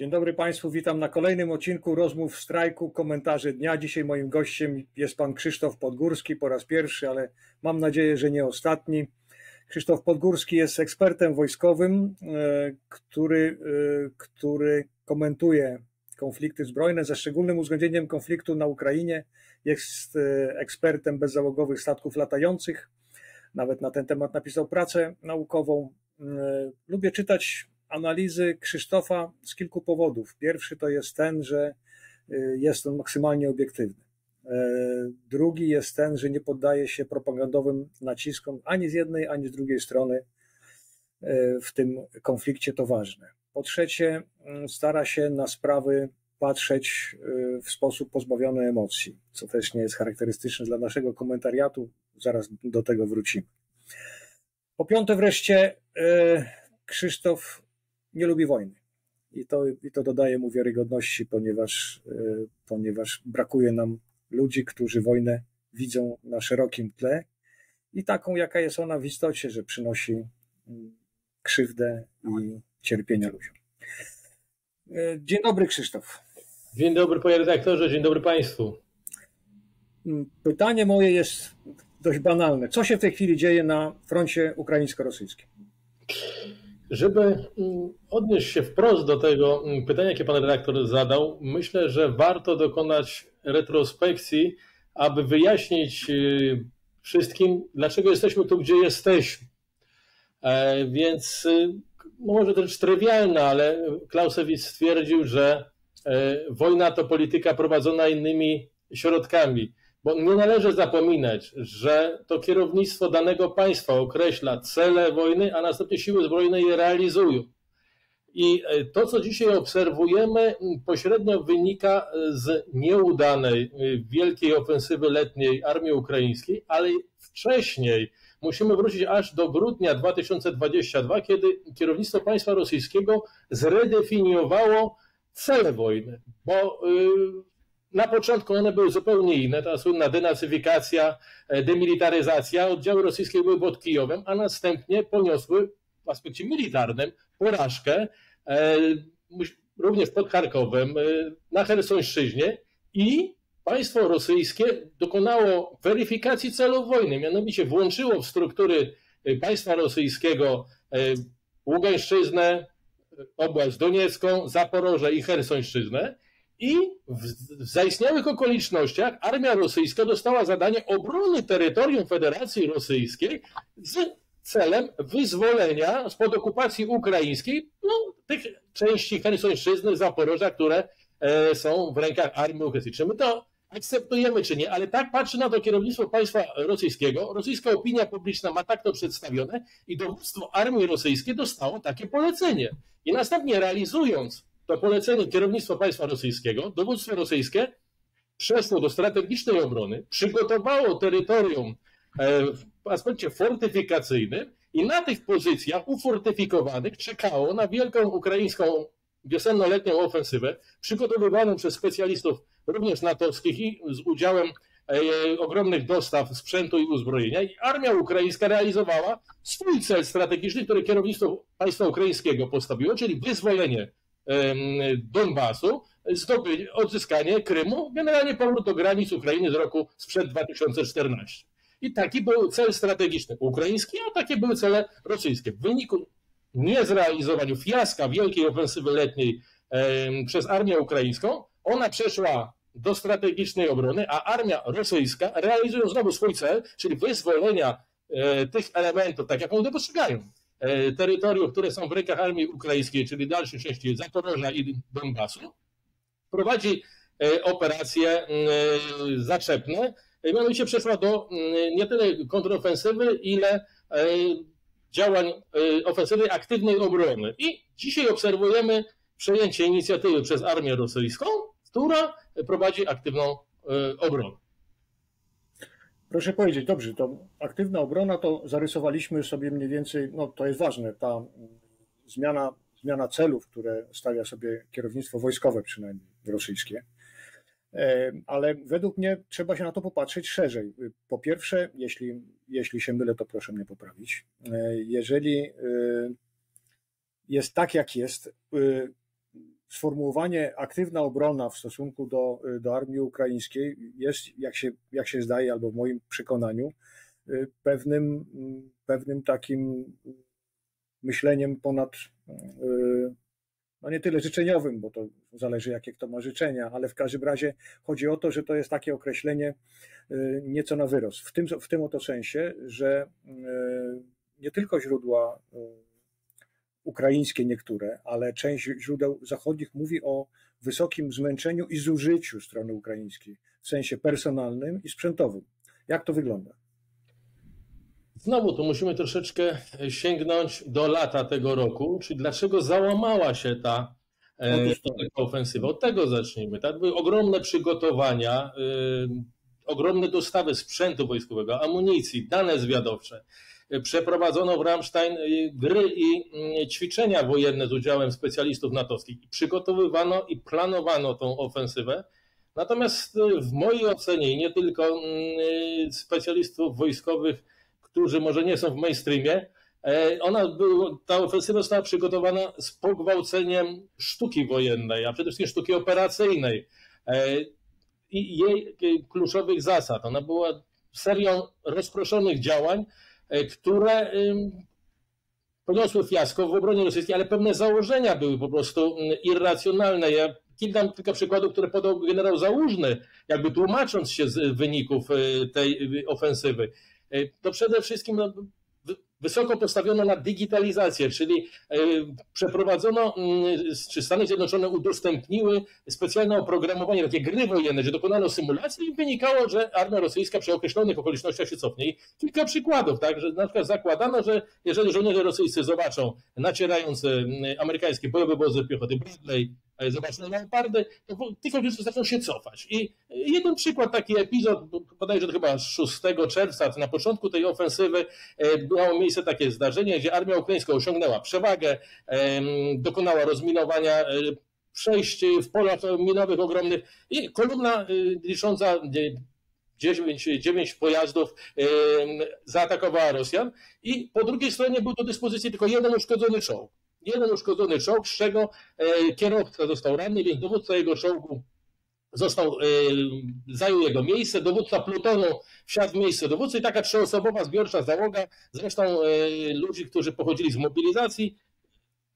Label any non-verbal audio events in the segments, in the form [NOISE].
Dzień dobry Państwu, witam na kolejnym odcinku rozmów strajku, komentarze dnia. Dzisiaj moim gościem jest pan Krzysztof Podgórski po raz pierwszy, ale mam nadzieję, że nie ostatni. Krzysztof Podgórski jest ekspertem wojskowym, e, który, e, który komentuje konflikty zbrojne ze szczególnym uwzględnieniem konfliktu na Ukrainie. Jest e, ekspertem bezzałogowych statków latających. Nawet na ten temat napisał pracę naukową. Lubię czytać analizy Krzysztofa z kilku powodów. Pierwszy to jest ten, że y, jest on maksymalnie obiektywny. E, drugi jest ten, że nie poddaje się propagandowym naciskom ani z jednej, ani z drugiej strony e, w tym konflikcie to ważne. Po trzecie, mm, stara się na sprawy patrzeć y, w sposób pozbawiony emocji, co też nie jest charakterystyczne dla naszego komentariatu. Zaraz do tego wrócimy. Po piąte wreszcie, e, Krzysztof nie lubi wojny. I to, i to dodaje mu wiarygodności, ponieważ, e, ponieważ brakuje nam ludzi, którzy wojnę widzą na szerokim tle i taką, jaka jest ona w istocie, że przynosi mm, krzywdę i cierpienia ludziom. E, dzień dobry, Krzysztof. Dzień dobry, panie redaktorze, dzień dobry państwu. Mm, pytanie moje jest dość banalne. Co się w tej chwili dzieje na froncie ukraińsko-rosyjskim? Żeby mm, odnieść się wprost do tego mm, pytania, jakie pan redaktor zadał, myślę, że warto dokonać retrospekcji, aby wyjaśnić y, wszystkim, dlaczego jesteśmy tu, gdzie jesteśmy. E, więc y, może też trywialna, ale Clausewitz stwierdził, że e, wojna to polityka prowadzona innymi środkami. Bo nie należy zapominać, że to kierownictwo danego państwa określa cele wojny, a następnie siły zbrojne je realizują. I e, to, co dzisiaj obserwujemy, pośrednio wynika z nieudanej e, wielkiej ofensywy letniej armii ukraińskiej, ale wcześniej musimy wrócić aż do grudnia 2022, kiedy kierownictwo państwa rosyjskiego zredefiniowało cele wojny, bo e, na początku one były zupełnie inne, ta słynna denacyfikacja, e, demilitaryzacja, oddziały rosyjskie były pod Kijowem, a następnie poniosły w aspekcie militarnym porażkę e, również pod Charkowem, e, na Hersońszczyźnie i państwo rosyjskie dokonało weryfikacji celów wojny, mianowicie włączyło w struktury państwa rosyjskiego Ługańszczyznę, oblast Doniecką, Zaporoże i Hersońszczyznę i w, zaistniałych okolicznościach armia rosyjska dostała zadanie obrony terytorium Federacji Rosyjskiej z celem wyzwolenia spod okupacji ukraińskiej no, tych części Hersońszczyzny, Zaporoża, które e, są w rękach armii ukraińskiej. Czy my to akceptujemy, czy nie, ale tak patrzy na to kierownictwo państwa rosyjskiego. Rosyjska opinia publiczna ma tak to przedstawione i dowództwo armii rosyjskiej dostało takie polecenie. I następnie realizując to polecenie kierownictwa państwa rosyjskiego, dowództwo rosyjskie przeszło do strategicznej obrony, przygotowało terytorium e, w aspekcie fortyfikacyjnym i na tych pozycjach ufortyfikowanych czekało na wielką ukraińską wiosenno-letnią ofensywę, przygotowywaną przez specjalistów również natowskich i z udziałem e, ogromnych dostaw sprzętu i uzbrojenia. I armia ukraińska realizowała swój cel strategiczny, który kierownictwo państwa ukraińskiego postawiło, czyli wyzwolenie Donbasu, zdobyć, odzyskanie Krymu, generalnie powrót do granic Ukrainy z roku sprzed 2014. I taki był cel strategiczny ukraiński, a takie były cele rosyjskie. W wyniku niezrealizowaniu fiaska wielkiej ofensywy letniej przez armię ukraińską, ona przeszła do strategicznej obrony, a armia rosyjska realizując znowu swój cel, czyli wyzwolenia e, tych elementów, tak jak one postrzegają, E, terytoriów, które są w rękach armii ukraińskiej, czyli dalszej części Zaporoża i Donbasu, prowadzi e, operacje e, zaczepne. Mianowicie przeszła do nie tyle kontrofensywy, ile działań ofensywy aktywnej obrony. I dzisiaj obserwujemy przejęcie inicjatywy przez armię rosyjską, która prowadzi aktywną obronę. Proszę powiedzieć, dobrze, to aktywna obrona to zarysowaliśmy sobie mniej więcej, no to jest ważne, ta zmiana, zmiana celów, które stawia sobie kierownictwo wojskowe przynajmniej rosyjskie. E, ale według mnie trzeba się na to popatrzeć szerzej. Po pierwsze, jeśli, jeśli się mylę, to proszę mnie poprawić. E, jeżeli e, jest tak, jak jest, sformułowanie aktywna obrona w stosunku do, do armii ukraińskiej jest, jak się, jak się zdaje, albo w moim przekonaniu, pewnym, pewnym takim myśleniem ponad, no nie tyle życzeniowym, bo to zależy jakie kto ma życzenia, ale w każdym razie chodzi o to, że to jest takie określenie nieco na wyrost. W tym, w tym oto sensie, że nie tylko źródła ukraińskie niektóre, ale część źródeł zachodnich mówi o wysokim zmęczeniu i zużyciu strony ukraińskiej w sensie personalnym i sprzętowym. Jak to wygląda? Znowu tu musimy troszeczkę sięgnąć do lata tego roku, czyli dlaczego załamała się ta, e, ta ofensywa. Od tego zacznijmy. Tak? Były ogromne przygotowania, yy, ogromne dostawy sprzętu wojskowego, amunicji, dane zwiadowcze przeprowadzono w Ramstein y, gry i mm, ćwiczenia wojenne z udziałem specjalistów natowskich. Przygotowywano i planowano tą ofensywę. Natomiast y, w mojej ocenie, nie tylko specjalistów wojskowych, którzy może nie są w mainstreamie, e, ona był, ta ofensywa została przygotowana z pogwałceniem sztuki wojennej, a przede wszystkim sztuki operacyjnej e, i jej y, kluczowych zasad. Ona była serią rozproszonych działań, E, które poniosły fiasko w obronie rosyjskiej, ale pewne założenia były po prostu irracjonalne. Ja kilka, przykładów, które podał generał Załużny, jakby tłumacząc się z wyników e, tej ofensywy. E, to przede wszystkim no, wysoko postawiono na digitalizację, czyli e, przeprowadzono, mm, czy Stany Zjednoczone udostępniły specjalne oprogramowanie, takie gry wojenne, że dokonano symulacji i wynikało, że armia rosyjska przy określonych okolicznościach się cofnie. kilka przykładów, tak, że na przykład zakładano, że jeżeli żołnierze rosyjscy zobaczą nacierające mm, amerykańskie bojowe wozy piechoty Bradley, zobaczą leopardy, to tych obiektów zaczną się cofać. I jeden przykład, taki epizod, bodajże to chyba 6 czerwca, na początku tej ofensywy e, miało miejsce takie zdarzenie, gdzie armia ukraińska osiągnęła przewagę, dokonała rozminowania e, przejść w polach minowych ogromnych i kolumna e, licząca 9, 9 pojazdów zaatakowała Rosjan i po drugiej stronie był do dyspozycji tylko jeden uszkodzony czołg jeden uszkodzony czołg, z czego e, kierowca został ranny, więc dowódca jego czołgu został, e, zajął jego miejsce, dowódca plutonu wsiadł w miejsce dowódcy. I taka trzyosobowa zbiorcza załoga, zresztą e, ludzi, którzy pochodzili z mobilizacji,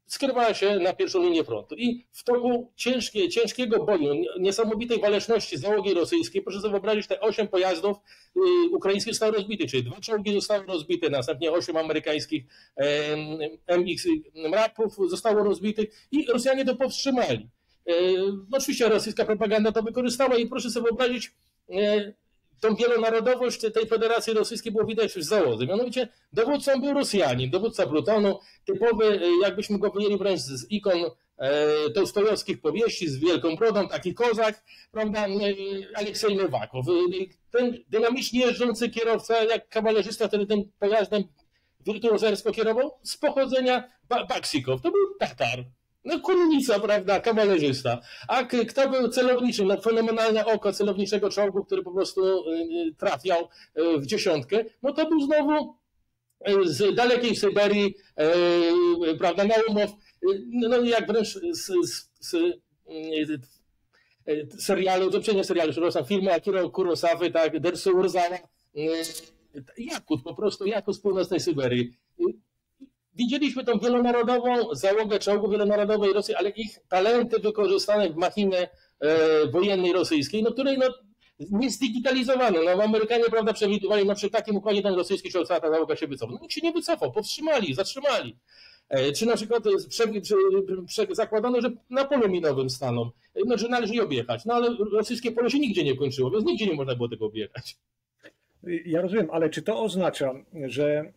skierowała się na pierwszą linię frontu. I w toku ciężkie, ciężkiego boju, niesamowitej waleczności załogi rosyjskiej, proszę sobie wyobrazić, te osiem pojazdów y, ukraińskich zostało rozbitych, czyli dwa czołgi zostały rozbite, następnie osiem amerykańskich MX MRAP-ów zostało rozbitych i Rosjanie to powstrzymali. E, oczywiście rosyjska propaganda to wykorzystała i proszę sobie wyobrazić, e, tą wielonarodowość tej Federacji Rosyjskiej było widać już z. Mianowicie dowódcą był Rosjanin, dowódca plutonu, typowy, e, jakbyśmy go wyjęli wręcz z ikon e, tołstojowskich powieści, z wielką brodą, taki kozak, prawda, e, Aleksiej Nowakow. Ten dynamicznie jeżdżący kierowca, jak kawalerzysta, który tym pojazdem wirtuozersko kierował, z pochodzenia Baksikow. To był Tatar. No kunnica, prawda, kawalerzysta. A kto był celowniczym? No, fenomenalne oko celowniczego czołgu, który po prostu y, y, trafiał y, w dziesiątkę. No to był znowu z dalekiej Syberii, prawda, Naumow, no jak wręcz z, z, z serialu, to nie serialu, przepraszam, filmu Akira Kurosawy, tak, Dersu Urzawa, Jakut, po prostu Jakut z północnej Syberii widzieliśmy tą wielonarodową załogę czołgów wielonarodowej Rosji, ale ich talenty wykorzystane w machinę e, wojennej rosyjskiej, no której no, nie zdigitalizowano. No, Amerykanie prawda, przewidywali, no przy takim układzie ten rosyjski czołg, ta załoga się wycofał. No nikt się nie wycofał, powstrzymali, zatrzymali. E, czy na przykład prze, prze, prze, zakładano, że na polu minowym staną, no, że należy je objechać. No ale rosyjskie pole się nigdzie nie kończyło, więc nigdzie nie można było tego objechać. Ja rozumiem, ale czy to oznacza, że, e,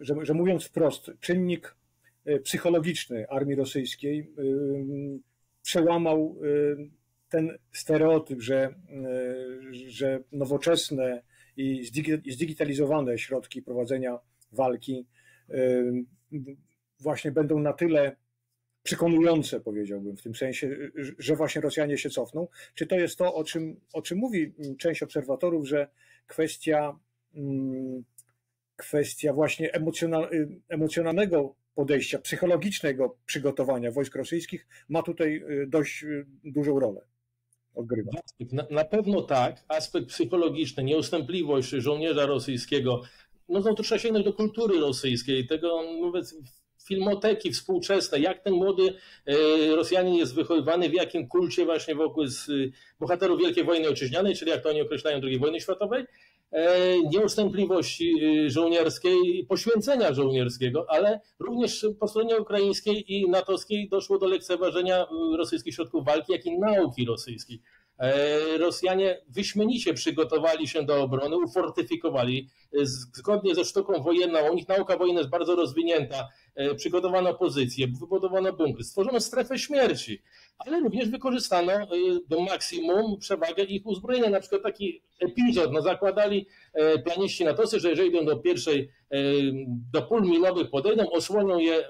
że, że mówiąc wprost, czynnik e, psychologiczny armii rosyjskiej e, przełamał ten stereotyp, że, że nowoczesne i zdigitalizowane środki prowadzenia walki właśnie będą na tyle przekonujące, powiedziałbym, w tym sensie, że właśnie Rosjanie się cofną. Czy to jest to, o czym, o czym mówi część obserwatorów, że kwestia, mm, kwestia właśnie emocjonalnego podejścia, psychologicznego przygotowania wojsk rosyjskich ma tutaj dość dużą rolę. Odgrywa. Na, na pewno tak. Aspekt psychologiczny, nieustępliwość żołnierza rosyjskiego, no to trzeba sięgnąć do kultury rosyjskiej, tego nawet filmoteki współczesne, jak ten młody e, Rosjanin jest wychowywany, w jakim kulcie właśnie wokół z bohaterów Wielkiej Wojny Ojczyźnianej, czyli jak to oni określają II wojny światowej, e, nieustępliwości e, żołnierskiej, poświęcenia żołnierskiego, ale również po stronie ukraińskiej i natowskiej doszło do lekceważenia rosyjskich środków walki, jak i nauki rosyjskiej. E, Rosjanie wyśmienicie przygotowali się do obrony, ufortyfikowali e, zgodnie ze sztuką wojenną. U nich nauka wojenna jest bardzo rozwinięta. E, przygotowano pozycje, wybudowano bunkry, stworzono strefę śmierci, ale również wykorzystano do maksimum przewagę ich uzbrojenia. Na przykład taki epizod, no zakładali planiści natosy, że jeżeli idą do pierwszej, do pól minowych podejdą, osłonią je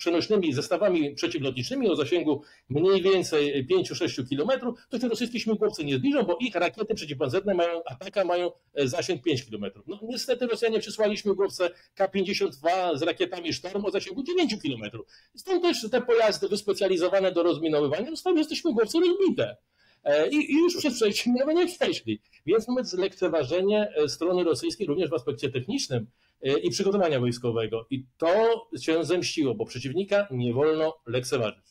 przenośnymi zestawami przeciwlotniczymi o zasięgu mniej więcej 5-6 km, to się rosyjskie śmigłowce nie zbliżą, bo ich rakiety przeciwpancerne mają, ataka mają e, zasięg 5 km. No niestety Rosjanie przysłali śmigłowce K-52 z rakietami Sztorm o zasięgu 9 km. Stąd też te pojazdy wyspecjalizowane do rozminowywania zostały z te śmigłowce rozbite. E, I, już przez minowe [LAUGHS] nie przeszli. Więc mamy lekceważenie e, strony rosyjskiej również w aspekcie technicznym e, i przygotowania wojskowego. I to się zemściło, bo przeciwnika nie wolno lekceważyć.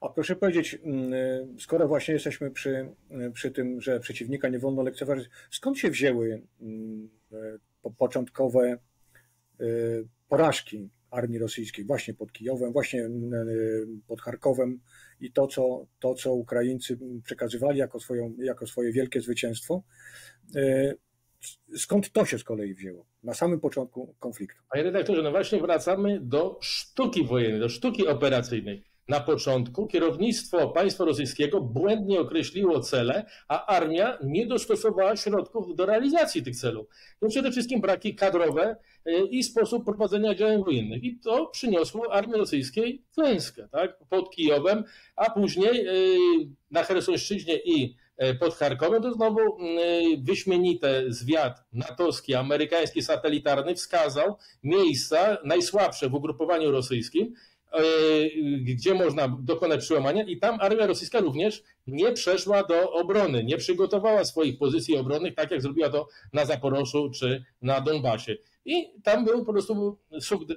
A proszę powiedzieć, mm, skoro właśnie jesteśmy przy, przy tym, że przeciwnika nie wolno lekceważyć, skąd się wzięły mm, początkowe porażki armii rosyjskiej właśnie pod Kijowem, właśnie pod Charkowem i to, co, to, co Ukraińcy przekazywali jako, swoją, jako swoje wielkie zwycięstwo. E, skąd to się z kolei wzięło na samym początku konfliktu? Panie redaktorze, no właśnie wracamy do sztuki wojennej, do sztuki operacyjnej. Na początku kierownictwo państwa rosyjskiego błędnie określiło cele, a armia nie dostosowała środków do realizacji tych celów. To przede wszystkim braki kadrowe e, i sposób prowadzenia działań wojennych. I to przyniosło armii rosyjskiej klęskę tak? pod Kijowem, a później e, na Chersonszczyźnie i e, pod Charkowem to znowu wyśmienite zwiat natowski, amerykański, satelitarny wskazał miejsca najsłabsze w ugrupowaniu rosyjskim, gdzie można dokonać przełamania i tam armia rosyjska również nie przeszła do obrony, nie przygotowała swoich pozycji obronnych, tak jak zrobiła to na Zaporoszu czy na Donbasie. I tam był po prostu,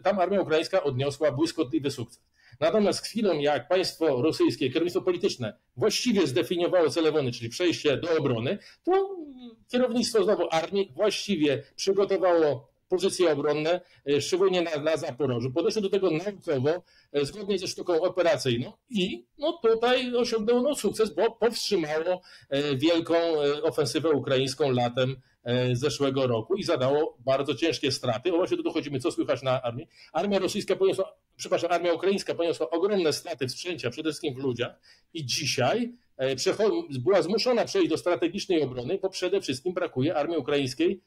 tam armia ukraińska odniosła błyskotliwy sukces. Natomiast chwilą, jak państwo rosyjskie, kierownictwo polityczne właściwie zdefiniowało cele wojny, czyli przejście do obrony, to kierownictwo znowu armii właściwie przygotowało pozycje obronne, e, szczególnie na, na Zaporożu. Podeszło do tego naukowo, e, zgodnie ze sztuką operacyjną i no tutaj osiągnęło sukces, bo powstrzymało e, wielką ofensywę ukraińską latem zeszłego roku i zadało bardzo ciężkie straty. O właśnie tu dochodzimy, co słychać na armii. Armia rosyjska poniosła, przepraszam, armia ukraińska poniosła ogromne straty w sprzęcia, przede wszystkim w ludziach i dzisiaj była zmuszona przejść do strategicznej obrony, bo przede wszystkim brakuje armii ukraińskiej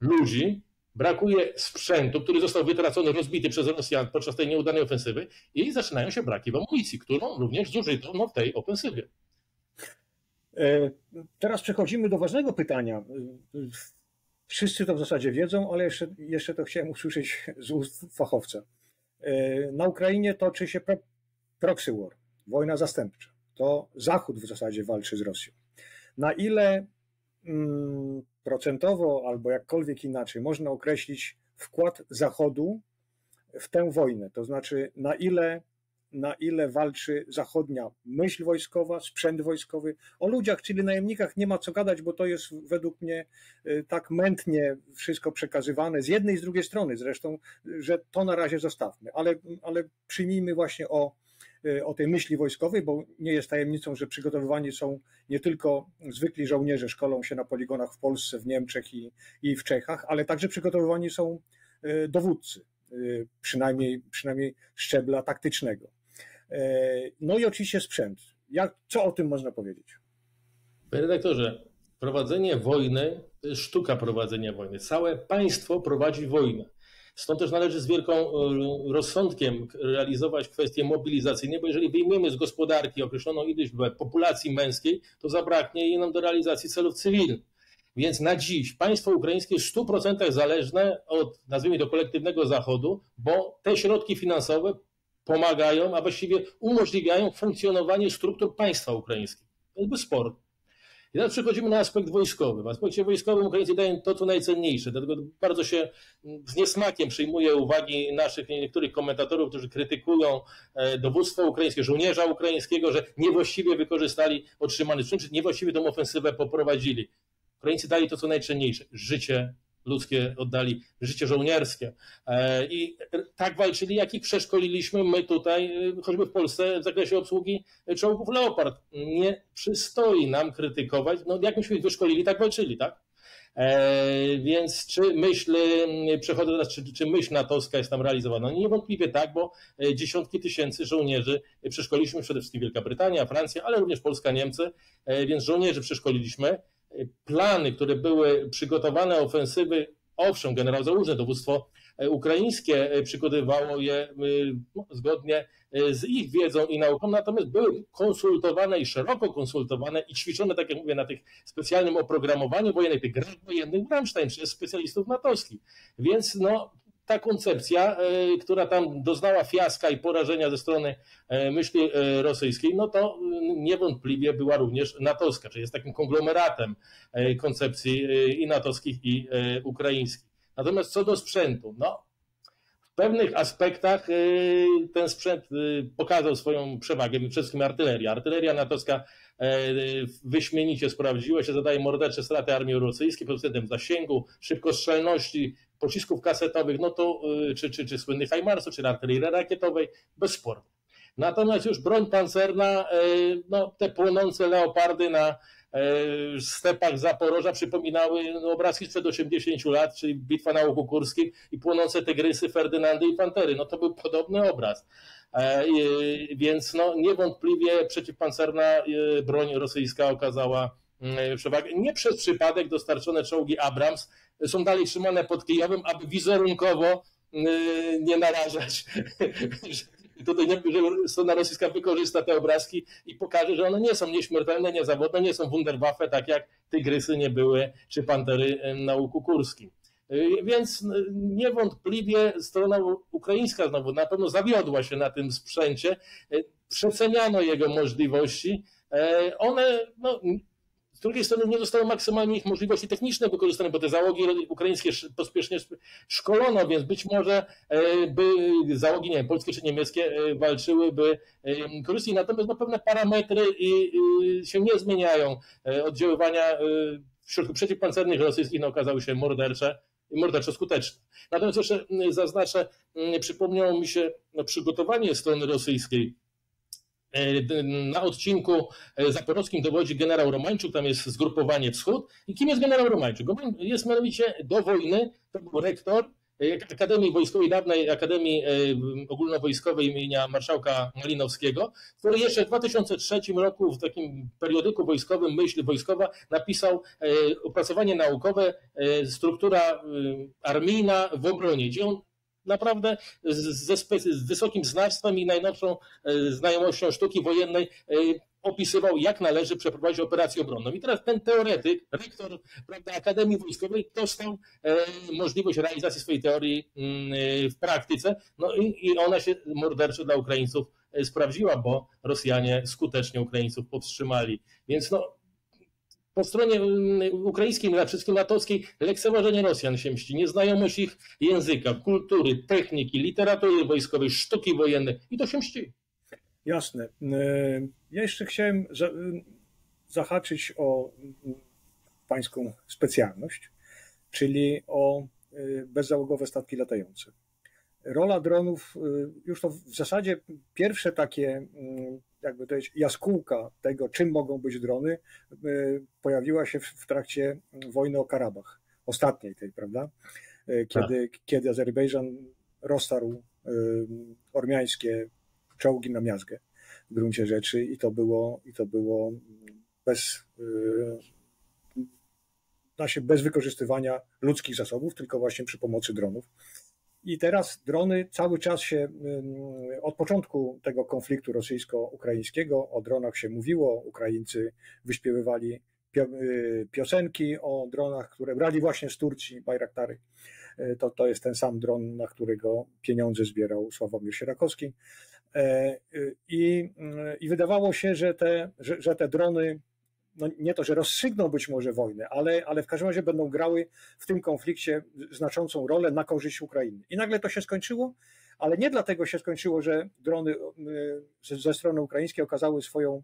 ludzi, brakuje sprzętu, który został wytracony, rozbity przez Rosjan podczas tej nieudanej ofensywy i zaczynają się braki w amunicji, którą również zużyto no, w tej ofensywie. E, teraz przechodzimy do ważnego pytania. Wszyscy to w zasadzie wiedzą, ale jeszcze, jeszcze to chciałem usłyszeć z ust fachowca. E, na Ukrainie toczy się proxy war, wojna zastępcza. To Zachód w zasadzie walczy z Rosją. Na ile procentowo albo jakkolwiek inaczej można określić wkład Zachodu w tę wojnę, to znaczy na ile, na ile walczy zachodnia myśl wojskowa, sprzęt wojskowy. O ludziach, czyli najemnikach nie ma co gadać, bo to jest według mnie y, tak mętnie wszystko przekazywane z jednej i z drugiej strony zresztą, że to na razie zostawmy, ale, ale przyjmijmy właśnie o, Y, o tej myśli wojskowej, bo nie jest tajemnicą, że przygotowywani są nie tylko zwykli żołnierze, szkolą się na poligonach w Polsce, w Niemczech i, i w Czechach, ale także przygotowywani są y, dowódcy, y, przynajmniej, przynajmniej szczebla taktycznego. No i oczywiście sprzęt. Jak, co o tym można powiedzieć? Panie redaktorze, prowadzenie wojny to jest sztuka prowadzenia wojny. Całe państwo prowadzi wojnę. Stąd też należy z wielką e, rozsądkiem realizować kwestie mobilizacyjne, bo jeżeli wyjmiemy z gospodarki określoną ilość populacji męskiej, to zabraknie jej nam do realizacji celów cywilnych. Więc na dziś państwo ukraińskie w 100% zależne od, nazwijmy to, kolektywnego Zachodu, bo te środki finansowe pomagają, a właściwie umożliwiają funkcjonowanie struktur państwa ukraińskiego. To jest sport. I teraz przechodzimy na aspekt wojskowy. W aspekcie wojskowym Ukraińcy dają to, co najcenniejsze. Dlatego bardzo się z niesmakiem przyjmuje uwagi naszych niektórych komentatorów, którzy krytykują e, dowództwo ukraińskie, żołnierza ukraińskiego, że niewłaściwie wykorzystali otrzymany sprzęt, czy niewłaściwie tą ofensywę poprowadzili. Ukraińcy dali to, co najcenniejsze życie ludzkie oddali, życie żołnierskie. E, I tak walczyli, jak ich przeszkoliliśmy my tutaj, e, choćby w Polsce, w zakresie obsługi czołgów Leopard. Nie przystoi nam krytykować, no jak myśmy ich wyszkolili, tak walczyli, tak? E, więc czy myśl, przechodzę teraz, czy, czy myśl natowska jest tam realizowana? No niewątpliwie tak, bo dziesiątki tysięcy żołnierzy przeszkoliliśmy, przede wszystkim Wielka Brytania, Francja, ale również Polska, Niemcy, więc żołnierzy przeszkoliliśmy plany, które były przygotowane, ofensywy, owszem, generał Załużny, dowództwo e, ukraińskie e, przygotowywało je e, no, zgodnie z ich wiedzą i nauką, natomiast były konsultowane i szeroko konsultowane i ćwiczone, tak jak mówię, na tych specjalnym oprogramowaniu wojennym, tych grach wojennych w Rammstein przez specjalistów natowskich. Więc no, ta koncepcja, e, która tam doznała fiaska i porażenia ze strony e, myśli e, rosyjskiej, no to niewątpliwie była również natowska, czyli jest takim konglomeratem koncepcji i natowskich, i ukraińskich. Natomiast co do sprzętu, no w pewnych aspektach ten sprzęt pokazał swoją przewagę, przede wszystkim artyleria. Artyleria natowska wyśmienicie sprawdziła się, zadaje mordercze straty armii rosyjskiej pod względem zasięgu, szybkostrzelności, pocisków kasetowych, no to, y, czy, czy, czy słynnych HIMARS-ów, czy artylerii rakietowej, bez sporu. Natomiast już broń pancerna, y, no te płonące leopardy na y, stepach Zaporoża przypominały no, obrazki sprzed 80 lat, czyli bitwa na Łuku Kurskim i płonące tygrysy Ferdynandy i Pantery. No to był podobny obraz. E, więc no, niewątpliwie przeciwpancerna broń rosyjska okazała przewagę. Nie przez przypadek dostarczone czołgi Abrams są dalej trzymane pod Kijowem, aby wizerunkowo y, nie narażać. [LAUGHS] Tutaj nie, że strona rosyjska wykorzysta te obrazki i pokaże, że one nie są nieśmiertelne, niezawodne, nie są wunderwaffe, tak jak tygrysy nie były, czy pantery na łuku kurskim. Więc niewątpliwie strona ukraińska znowu na pewno zawiodła się na tym sprzęcie, przeceniano jego możliwości. One no, z drugiej strony nie zostały maksymalnie ich możliwości techniczne wykorzystane, bo te załogi ukraińskie pospiesznie szkolono, więc być może e, by załogi, nie wiem, polskie czy niemieckie e, walczyłyby e, korzystnie. Natomiast no, pewne parametry się nie zmieniają. Oddziaływania środków przeciwpancernych rosyjskich no, okazały się mordercze i morderczo skuteczne. Natomiast jeszcze zaznaczę, przypomniało mi się no, przygotowanie strony rosyjskiej na odcinku e, zaporowskim dowodzi generał Romańczuk, tam jest zgrupowanie wschód. I kim jest generał Romańczuk? Jest mianowicie do wojny, to był rektor e, Akademii Wojskowej, dawnej Akademii Ogólnowojskowej imienia marszałka Malinowskiego, który jeszcze w 2003 roku w takim periodyku wojskowym Myśl Wojskowa napisał opracowanie naukowe Struktura armijna w obronie, gdzie on naprawdę ze z wysokim znawstwem i najnowszą e, znajomością sztuki wojennej e, opisywał, jak należy przeprowadzić operację obronną. I teraz ten teoretyk, rektor prawda, Akademii Wojskowej, dostał e, możliwość realizacji swojej teorii mm, w praktyce, no i, i ona się morderczo dla Ukraińców sprawdziła, bo Rosjanie skutecznie Ukraińców powstrzymali. Więc no, po stronie mm, ukraińskiej, a wszystkim natowskiej, lekceważenie Rosjan się mści, nieznajomość ich języka, kultury, techniki, literatury wojskowej, sztuki wojennej i to się mści. Jasne. E, ja jeszcze chciałem zahaczyć o pańską specjalność, czyli o bezzałogowe statki latające. Rola dronów, już to w zasadzie pierwsze takie jakby to jest jaskółka tego, czym mogą być drony, y, pojawiła się w trakcie wojny o Karabach, ostatniej tej, prawda? Y, kiedy, tak. kiedy Azerbejdżan roztarł y, ormiańskie czołgi na miazgę w gruncie rzeczy i to było, i to było bez, da się bez wykorzystywania ludzkich zasobów, tylko właśnie przy pomocy dronów. I teraz drony cały czas się, od początku tego konfliktu rosyjsko-ukraińskiego, o dronach się mówiło, Ukraińcy wyśpiewywali piosenki o dronach, które brali właśnie z Turcji, Bajraktary. To, to jest ten sam dron, na którego pieniądze zbierał Sławomir Sierakowski. I, i wydawało się, że te, że, że te drony no nie to, że rozstrzygną być może wojnę, ale, ale w każdym razie będą grały w tym konflikcie znaczącą rolę na korzyść Ukrainy. I nagle to się skończyło, ale nie dlatego się skończyło, że drony y, ze strony ukraińskiej okazały swoją,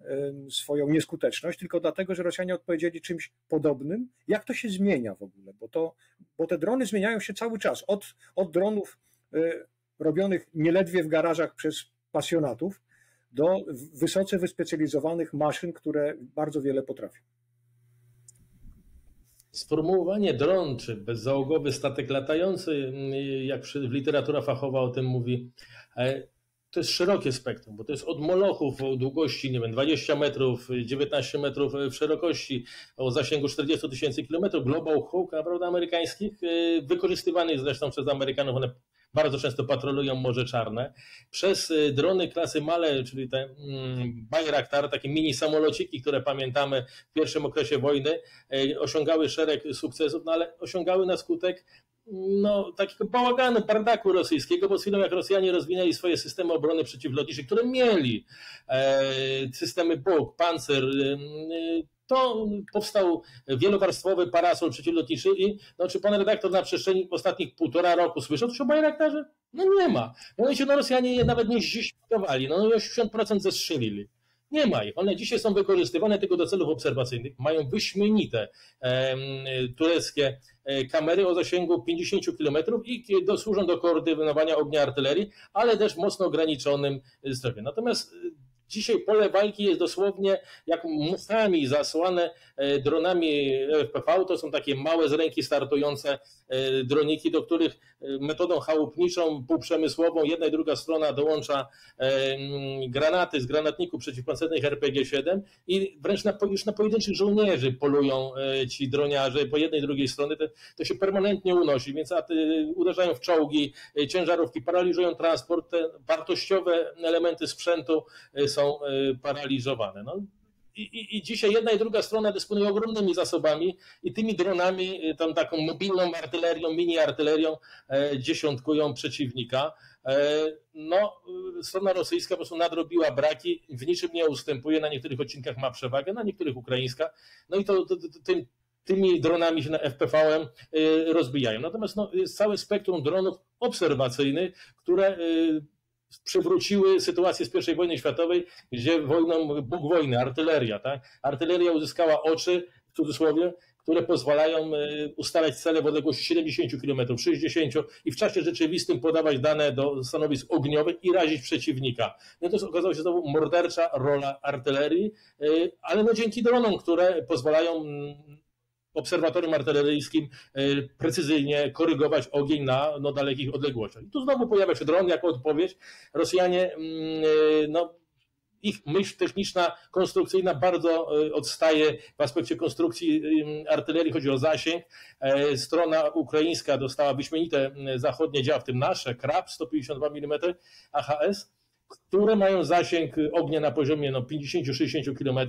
y, swoją nieskuteczność, tylko dlatego, że Rosjanie odpowiedzieli czymś podobnym. Jak to się zmienia w ogóle? Bo, to, bo te drony zmieniają się cały czas. Od, od dronów y, robionych nieledwie w garażach przez pasjonatów, do wysoce wyspecjalizowanych maszyn, które bardzo wiele potrafią. Sformułowanie dron czy bezzałogowy statek latający, jak literatura fachowa o tym mówi, e, to jest szerokie spektrum, bo to jest od molochów o długości, nie wiem, 20 metrów, 19 metrów w szerokości, o zasięgu 40 tysięcy kilometrów, Global Hawk, prawda, amerykańskich, e, wykorzystywanych zresztą przez Amerykanów, one bardzo często patrolują Morze Czarne, przez y, drony klasy Male, czyli te mm, Bayraktar, takie mini samolociki, które pamiętamy w pierwszym okresie wojny, y, osiągały szereg sukcesów, no ale osiągały na skutek no, takiego bałaganu, bardaku rosyjskiego, bo z chwilą jak Rosjanie rozwinęli swoje systemy obrony przeciwlotniczej, które mieli e, systemy Bóg, Panzer, y, to powstał wielowarstwowy parasol przeciwlotniczy i no, czy pan redaktor na przestrzeni ostatnich półtora roku słyszał coś o Bayraktarze? No nie ma. No się no Rosjanie nawet nie zdziesiątkowali, no 80% zestrzelili. Nie ma ich. One dzisiaj są wykorzystywane tylko do celów obserwacyjnych. Mają wyśmienite e, tureckie kamery o zasięgu 50 km i służą do koordynowania ognia artylerii, ale też mocno ograniczonym zdrowiem. Natomiast Dzisiaj pole walki jest dosłownie jak muchami zasłane e, dronami FPV. To są takie małe z ręki startujące e, droniki, do których e, metodą chałupniczą, półprzemysłową jedna i druga strona dołącza granaty z granatników przeciwpancernych RPG-7 i wręcz na, już na pojedynczych żołnierzy polują ci droniarze po jednej i drugiej stronie. To, to się permanentnie unosi, więc uderzają w czołgi, ciężarówki, paraliżują transport. Te wartościowe elementy sprzętu są y, paraliżowane. No, i, i, I, dzisiaj jedna i druga strona dysponują ogromnymi zasobami i tymi dronami, y, tą taką mobilną artylerią, mini artylerią e, dziesiątkują przeciwnika. E, no, strona rosyjska po prostu nadrobiła braki, w niczym nie ustępuje, na niektórych odcinkach ma przewagę, na niektórych ukraińska. No i to, to, to tym, tymi dronami się na FPV rozbijają. Natomiast no, jest całe spektrum dronów obserwacyjnych, które przywróciły sytuację z I wojny światowej, gdzie wojną, Bóg wojny, artyleria, tak? Artyleria uzyskała oczy, w cudzysłowie, które pozwalają e, ustalać cele w odległości 70 km, 60 i w czasie rzeczywistym podawać dane do stanowisk ogniowych i razić przeciwnika. No to okazało się znowu mordercza rola artylerii, e, ale no dzięki dronom, które pozwalają mm, obserwatorium artyleryjskim e, precyzyjnie korygować ogień na no, dalekich odległościach. I tu znowu pojawia się dron jako odpowiedź. Rosjanie, mm, e, no, ich myśl techniczna, konstrukcyjna bardzo e, odstaje w aspekcie konstrukcji artylerii, chodzi o zasięg. Strona ukraińska dostała wyśmienite zachodnie działa, w tym nasze, KRAP 152 mm AHS, które mają zasięg ognia na poziomie no, 50-60 km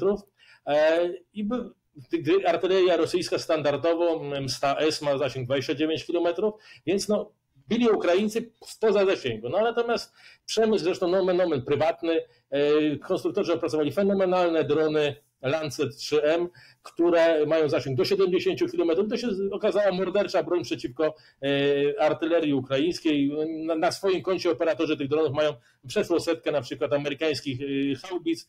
i artyleria rosyjska standardowo MSTA-S ma zasięg 29 km, więc no, byli Ukraińcy spoza zasięgu. No natomiast przemysł, zresztą nomen, nomen prywatny, e, konstruktorzy opracowali fenomenalne drony Lancet 3M, które mają zasięg do 70 km. To się okazała mordercza broń przeciwko e, artylerii ukraińskiej. Na, swoim koncie operatorzy tych dronów mają przeszło setkę na przykład amerykańskich e, haubic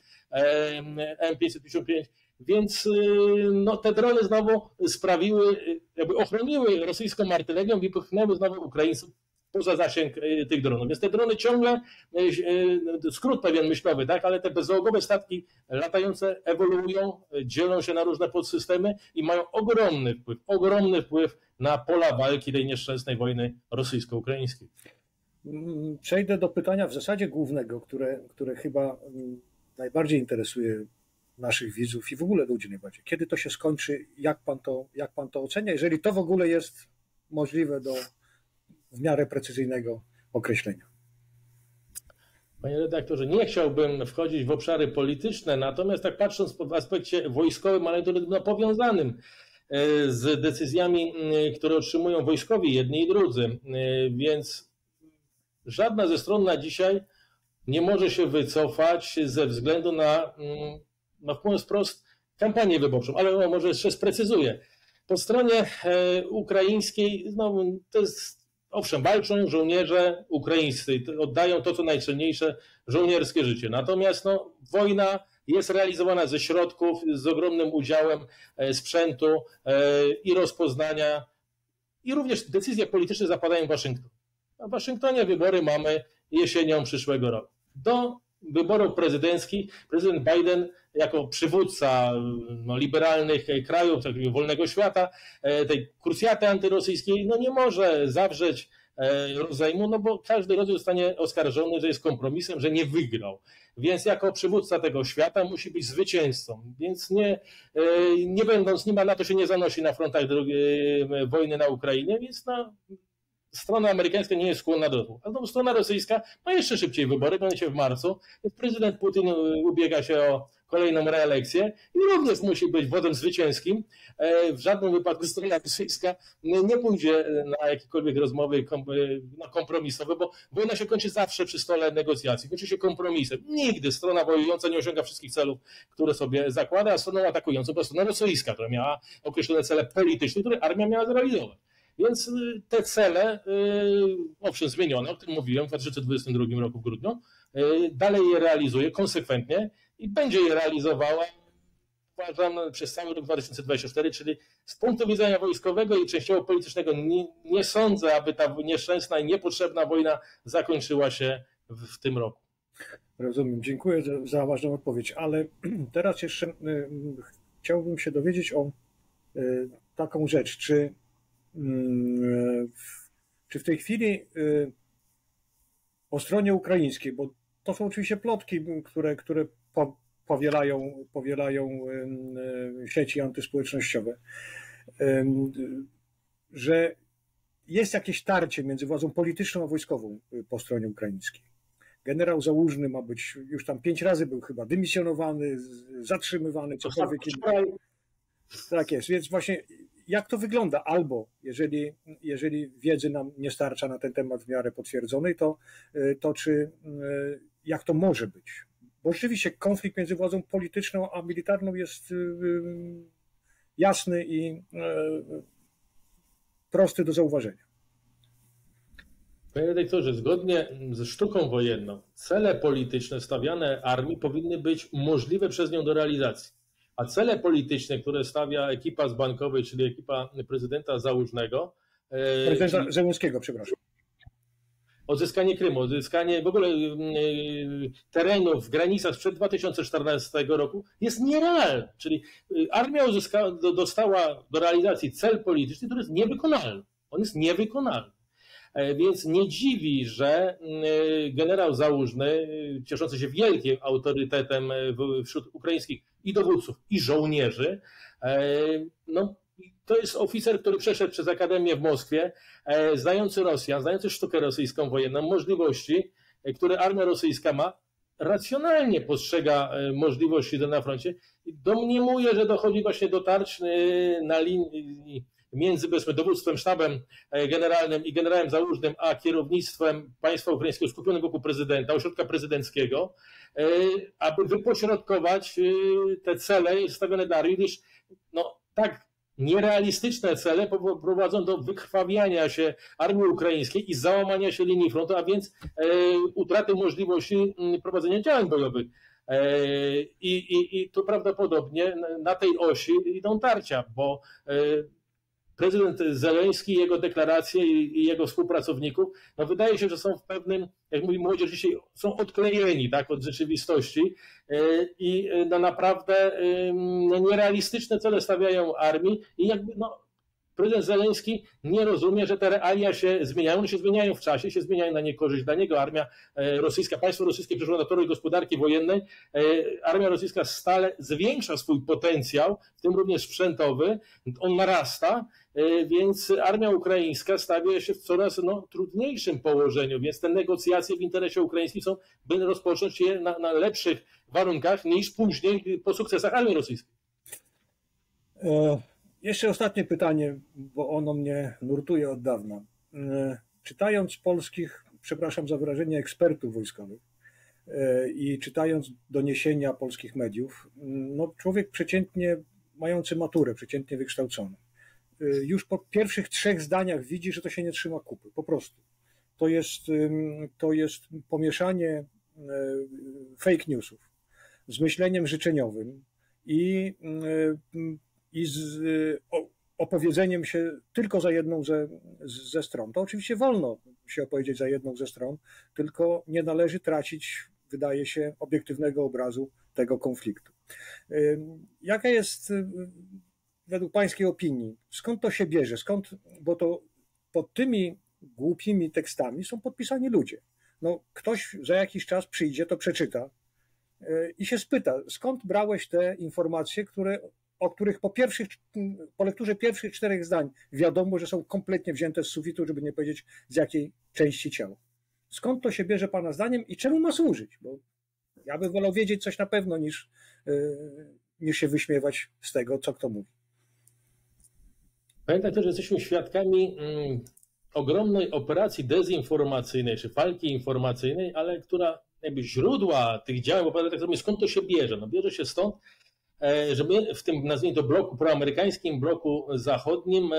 M555 więc y, no, te drony znowu sprawiły, jakby ochroniły rosyjską artylerią i popchnęły znowu Ukraińców poza zasięg y, tych dronów. Więc te drony ciągle, y, skrót pewien myślowy, tak, ale te bezzałogowe statki latające ewoluują, dzielą się na różne podsystemy i mają ogromny wpływ, ogromny wpływ na pola walki tej nieszczęsnej wojny rosyjsko-ukraińskiej. Przejdę do pytania w zasadzie głównego, które, które chyba mm, najbardziej interesuje naszych widzów i w ogóle ludzi najbardziej. Kiedy to się skończy, jak pan to, jak pan to ocenia, jeżeli to w ogóle jest możliwe do w miarę precyzyjnego określenia? Panie redaktorze, nie chciałbym wchodzić w obszary polityczne, natomiast tak patrząc w aspekcie wojskowym, ale to no, powiązanym e, z decyzjami, które otrzymują wojskowi jedni i drudzy, e, więc żadna ze stron na dzisiaj nie może się wycofać ze względu na, no mówiąc wprost, kampanię wyborczą, ale może jeszcze sprecyzuję. Po stronie e, ukraińskiej, no, to jest, owszem, walczą żołnierze ukraińscy, oddają to, co najcenniejsze, żołnierskie życie. Natomiast no, wojna jest realizowana ze środków, z ogromnym udziałem e, sprzętu e, i rozpoznania, i również decyzje polityczne zapadają w Waszyngtonie. A w Waszyngtonie wybory mamy jesienią przyszłego roku. Do wyborów prezydenckich prezydent Biden jako przywódca no, liberalnych krajów, takiego wolnego świata, e, tej krucjaty antyrosyjskiej, no nie może zawrzeć e, rozejmu, no bo każdy rodzaj zostanie oskarżony, że jest kompromisem, że nie wygrał. Więc jako przywódca tego świata musi być zwycięzcą. Więc nie, e, nie będąc, nie ma na to się nie zanosi na frontach wojny na Ukrainie, więc no, strona amerykańska nie jest skłonna do tego. A strona rosyjska ma jeszcze szybciej wybory, będzie w marcu. Prezydent Putin ubiega się o kolejną reelekcję i również musi być wodzem zwycięskim. E, w żadnym wypadku strona rosyjska nie pójdzie na jakiekolwiek rozmowy no, kompromisowe, bo wojna się kończy zawsze przy stole negocjacji, kończy się kompromisem. Nigdy strona wojująca nie osiąga wszystkich celów, które sobie zakłada, a stroną atakującą to strona rosyjska, która miała określone cele polityczne, które armia miała zrealizować. Więc y, te cele, y, owszem, zmienione, o tym mówiłem w 2022 roku w grudniu, y, dalej je realizuje konsekwentnie i będzie je realizowała, uważam, przez cały rok 2024, czyli z punktu widzenia wojskowego i częściowo politycznego nie, nie sądzę, aby ta nieszczęsna i niepotrzebna wojna zakończyła się w, w tym roku. Rozumiem, dziękuję za, za ważną odpowiedź, ale [CLEARS THROAT] teraz jeszcze y, chciałbym się dowiedzieć o y, taką rzecz, czy czy w tej chwili y, po stronie ukraińskiej, bo to są oczywiście plotki, które, które powielają, powielają y, sieci antyspołecznościowe, że jest jakieś tarcie między władzą polityczną a wojskową y, po stronie ukraińskiej. Generał Załużny ma być, już tam pięć razy był chyba dymisjonowany, zatrzymywany, cokolwiek. Tak jest, więc właśnie jak to wygląda? Albo jeżeli, jeżeli wiedzy nam nie starcza na ten temat w miarę potwierdzonej, to, y, to czy y, jak to może być? Bo rzeczywiście konflikt między władzą polityczną a militarną jest y, jasny i prosty do zauważenia. Panie redaktorze, zgodnie ze sztuką wojenną, cele polityczne stawiane armii powinny być możliwe przez nią do realizacji a cele polityczne, które stawia ekipa z bankowej, czyli ekipa prezydenta Załużnego. E, prezydenta Zełenskiego, przepraszam. Odzyskanie Krymu, odzyskanie w ogóle e, terenów w granicach sprzed 2014 roku jest nierealne. Czyli e, armia uzyska, dostała do realizacji cel polityczny, który jest niewykonalny. On jest niewykonalny. Więc nie dziwi, że generał Załużny, cieszący się wielkim autorytetem wśród ukraińskich i dowódców, i żołnierzy. E, no, to jest oficer, który przeszedł przez Akademię w Moskwie, e, znający Rosjan, znający sztukę rosyjską wojenną, możliwości, e, które armia rosyjska ma, racjonalnie postrzega możliwości na froncie. I domniemuje, że dochodzi właśnie do tarć na linii między powiedzmy, dowództwem, sztabem generalnym i generałem załużnym, a kierownictwem państwa ukraińskiego skupionym wokół prezydenta, ośrodka prezydenckiego, E, aby wypośrodkować e, te cele stawione dla gdyż no, tak nierealistyczne cele prowadzą do wykrwawiania się armii ukraińskiej i załamania się linii frontu, a więc e, utraty możliwości prowadzenia działań bojowych. I, i, I to prawdopodobnie na tej osi idą tarcia, bo prezydent Zeleński, jego deklaracje i, jego współpracowników, no wydaje się, że są w pewnym, jak mówi młodzież dzisiaj, są odklejeni tak, od rzeczywistości e, i e, no naprawdę no, nierealistyczne cele stawiają armii i jakby no, prezydent Zeleński nie rozumie, że te realia się zmieniają, one się zmieniają w czasie, się zmieniają na niekorzyść dla niego. Armia e, rosyjska, państwo rosyjskie przeszło na tory gospodarki wojennej. E, armia rosyjska stale zwiększa swój potencjał, w tym również sprzętowy, on narasta, e, więc armia ukraińska stawia się w coraz no, trudniejszym położeniu, więc te negocjacje w interesie ukraińskim są, by rozpocząć je na, na lepszych warunkach niż później po sukcesach armii rosyjskiej. Jeszcze ostatnie pytanie, bo ono mnie nurtuje od dawna. E, czytając polskich, przepraszam za wyrażenie, ekspertów wojskowych e, i czytając doniesienia polskich mediów, no człowiek przeciętnie mający maturę, przeciętnie wykształcony, e, już po pierwszych trzech zdaniach widzi, że to się nie trzyma kupy, po prostu. To jest, to jest pomieszanie fake newsów z myśleniem życzeniowym i i z opowiedzeniem się tylko za jedną ze, ze stron. To oczywiście wolno się opowiedzieć za jedną ze stron, tylko nie należy tracić, wydaje się, obiektywnego obrazu tego konfliktu. Jaka jest według Pańskiej opinii, skąd to się bierze? Skąd, bo to pod tymi głupimi tekstami są podpisani ludzie. No, ktoś za jakiś czas przyjdzie, to przeczyta y, i się spyta, skąd brałeś te informacje, które o których po, pierwszych, po lekturze pierwszych czterech zdań wiadomo, że są kompletnie wzięte z sufitu, żeby nie powiedzieć z jakiej części ciała. Skąd to się bierze Pana zdaniem i czemu ma służyć? Bo ja bym wolał wiedzieć coś na pewno, niż, yy, niż się wyśmiewać z tego, co kto mówi. Pamiętaj też, że jesteśmy świadkami mm, ogromnej operacji dezinformacyjnej, czy walki informacyjnej, ale która jakby źródła tych działań, bo tak skąd to się bierze? No bierze się stąd, żeby w tym, nazwijmy to, bloku proamerykańskim, bloku zachodnim, e,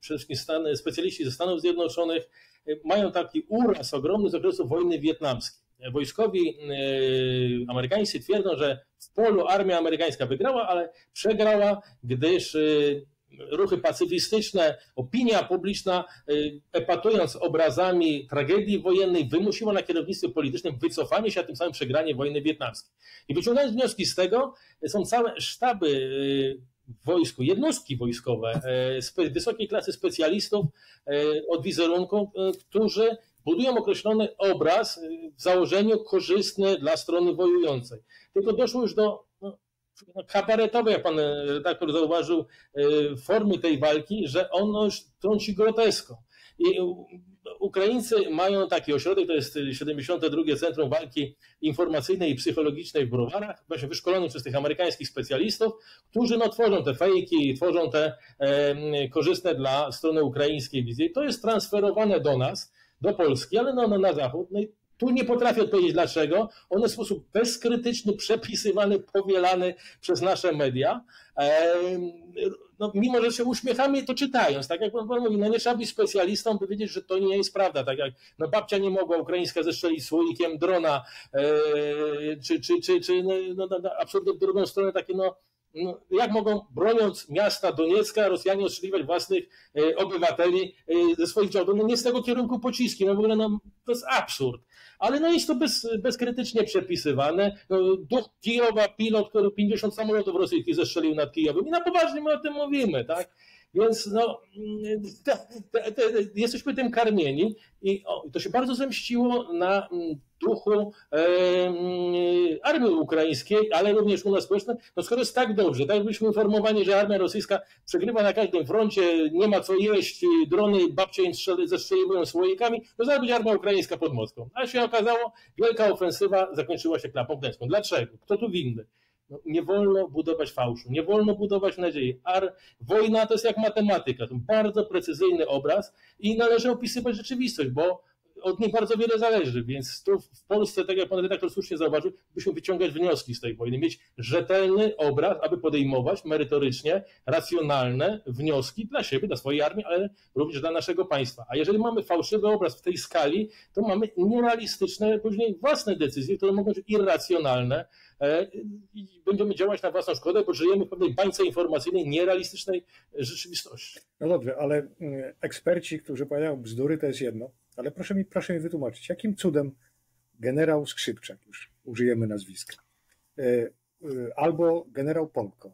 przede wszystkim Stany, specjaliści ze Stanów Zjednoczonych e, mają taki uraz ogromny z okresu wojny wietnamskiej. Wojskowi amerykańscy twierdzą, że w polu armia amerykańska wygrała, ale przegrała, gdyż ruchy pacyfistyczne, opinia publiczna, y, epatując obrazami tragedii wojennej, wymusiła na kierownictwie politycznym wycofanie się, a tym samym przegranie wojny wietnamskiej. I wyciągając wnioski z tego, są całe sztaby y, w wojsku, jednostki wojskowe, y, wysokiej klasy specjalistów od wizerunku, którzy budują określony obraz w założeniu korzystny dla strony wojującej. Tylko doszło już do no, kabaretowe, jak pan redaktor zauważył, e, formy tej walki, że ono już trąci grotesko. I Ukraińcy mają taki ośrodek, to jest 72. Centrum Walki Informacyjnej i Psychologicznej w Browarach, właśnie wyszkolony przez tych amerykańskich specjalistów, którzy no, tworzą te fejki, tworzą te e, korzystne dla strony ukraińskiej wizje. To jest transferowane do nas, do Polski, ale no, no na zachód. No tu nie potrafię odpowiedzieć dlaczego. One w sposób bezkrytyczny, przepisywany, powielany przez nasze media. No, mimo, że się uśmiechamy, to czytając, tak jak pan mówi, no nie trzeba być specjalistą, by wiedzieć, że to nie jest prawda. Tak jak no, babcia nie mogła ukraińska zestrzelić słoikiem drona, e, czy, czy, czy, czy no, no, no, absolutnie w drugą stronę takie no, no, jak mogą, broniąc miasta Doniecka, Rosjanie ostrzeliwać własnych e, obywateli e, ze swoich działów? No nie z tego kierunku pociski, no w ogóle no, to jest absurd. Ale no jest to bez, bezkrytycznie przepisywane. No, duch Kijowa, pilot, który 50 samolotów rosyjskich zestrzelił nad Kijowem i na poważnie my o tym mówimy, tak? Więc no, te, te, te, jesteśmy tym karmieni i o, to się bardzo zemściło na mm, duchu e, armii ukraińskiej, ale również u nas społeczne. No skoro jest tak dobrze, tak byliśmy informowani, że armia rosyjska przegrywa na każdym froncie, nie ma co jeść, drony babcie im zestrzeliwują słoikami, to zaraz będzie armia ukraińska pod Moskwą. A się okazało, wielka ofensywa zakończyła się klapą klęską. Dlaczego? Kto tu winny? No, nie wolno budować fałszu, nie wolno budować nadziei. Ar, wojna to jest jak matematyka, to bardzo precyzyjny obraz i należy opisywać rzeczywistość, bo od nich bardzo wiele zależy, więc tu w Polsce, tak jak pan redaktor słusznie zauważył, musimy wyciągać wnioski z tej wojny, mieć rzetelny obraz, aby podejmować merytorycznie racjonalne wnioski dla siebie, dla swojej armii, ale również dla naszego państwa. A jeżeli mamy fałszywy obraz w tej skali, to mamy nierealistyczne później własne decyzje, które mogą być irracjonalne e, i będziemy działać na własną szkodę, bo żyjemy w pewnej bańce informacyjnej, nierealistycznej rzeczywistości. No dobrze, ale mm, eksperci, którzy powiadają bzdury, to jest jedno ale proszę mi, proszę mi wytłumaczyć, jakim cudem generał Skrzypczak, już użyjemy nazwiska, e, e, albo generał Polko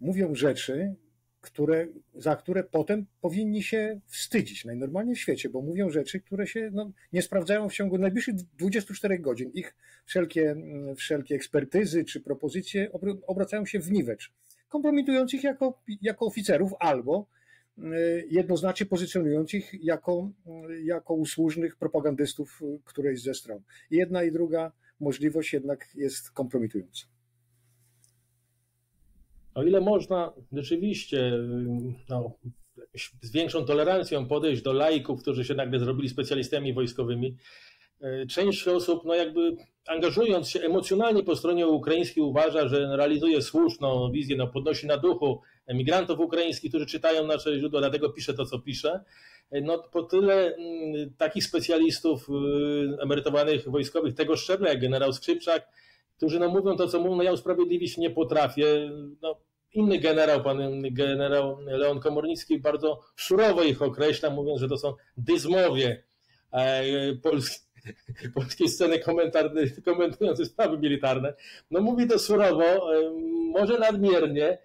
mówią rzeczy, które, za które potem powinni się wstydzić najnormalniej w świecie, bo mówią rzeczy, które się no, nie sprawdzają w ciągu najbliższych 24 godzin. Ich wszelkie, wszelkie ekspertyzy czy propozycje obracają się w niwecz, kompromitując ich jako, jako oficerów albo jednoznacznie pozycjonując ich jako, jako usłużnych propagandystów którejś ze stron. Jedna i druga możliwość jednak jest kompromitująca o ile można rzeczywiście no, z większą tolerancją podejść do laików, którzy się nagle zrobili specjalistami wojskowymi, część osób, no jakby angażując się emocjonalnie po stronie ukraińskiej, uważa, że realizuje słuszną wizję, no podnosi na duchu emigrantów ukraińskich, którzy czytają nasze źródła, dlatego pisze to, co pisze. E, no po tyle mm, takich specjalistów y, emerytowanych wojskowych tego szczebla, jak generał Skrzypczak, którzy no mówią to, co mówią, no ja usprawiedliwić nie potrafię. No, inny generał, pan generał Leon Komornicki, bardzo surowo ich określa, mówiąc, że to są dyzmowie e, [LAUGHS] polskiej sceny komentujące sprawy militarne. No mówi to surowo, e, może nadmiernie,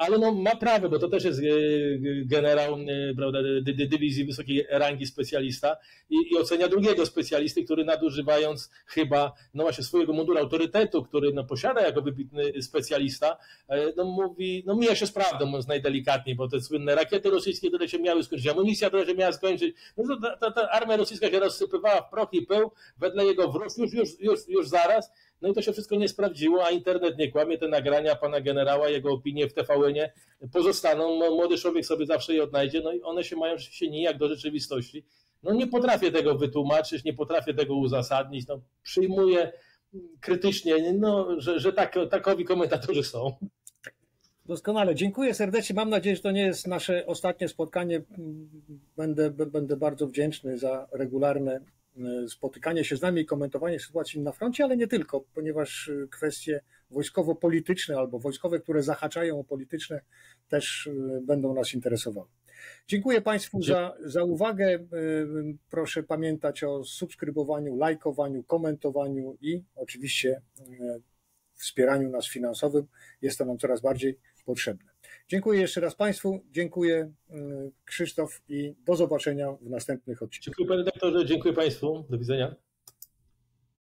ale no ma prawo, bo to też jest e, generał e, prawda, dywizji wysokiej rangi specjalista i, i, ocenia drugiego specjalisty, który nadużywając chyba no właśnie swojego munduru autorytetu, który no, posiada jako wybitny specjalista, e, no mówi, no mija się z prawdą, mówiąc najdelikatniej, bo te słynne rakiety rosyjskie, które się miały skończyć, amunicja, która się miała skończyć, no to ta, ta armia rosyjska się rozsypywała w proch i pył, wedle jego wróż już, już, już, już zaraz, no i to się wszystko nie sprawdziło, a internet nie kłamie, te nagrania pana generała, jego opinie w TVN-ie pozostaną, no, młody człowiek sobie zawsze je odnajdzie, no i one się mają rzeczywiście nijak do rzeczywistości. No nie potrafię tego wytłumaczyć, nie potrafię tego uzasadnić, no przyjmuję krytycznie, no, że, że tak, takowi komentatorzy są. Doskonale, dziękuję serdecznie. Mam nadzieję, że to nie jest nasze ostatnie spotkanie. Będę, będę bardzo wdzięczny za regularne spotykanie się z nami i komentowanie sytuacji na froncie, ale nie tylko, ponieważ e, kwestie wojskowo-polityczne albo wojskowe, które zahaczają o polityczne, też e, będą nas interesowały. Dziękuję Państwu za, za uwagę. Proszę pamiętać o subskrybowaniu, lajkowaniu, komentowaniu i oczywiście wspieraniu nas finansowym. Jest to nam coraz bardziej potrzebne. Dziękuję jeszcze raz Państwu, dziękuję y, Krzysztof i do zobaczenia w następnych odcinkach. Dziękuję Panie Doktorze, dziękuję Państwu, do widzenia.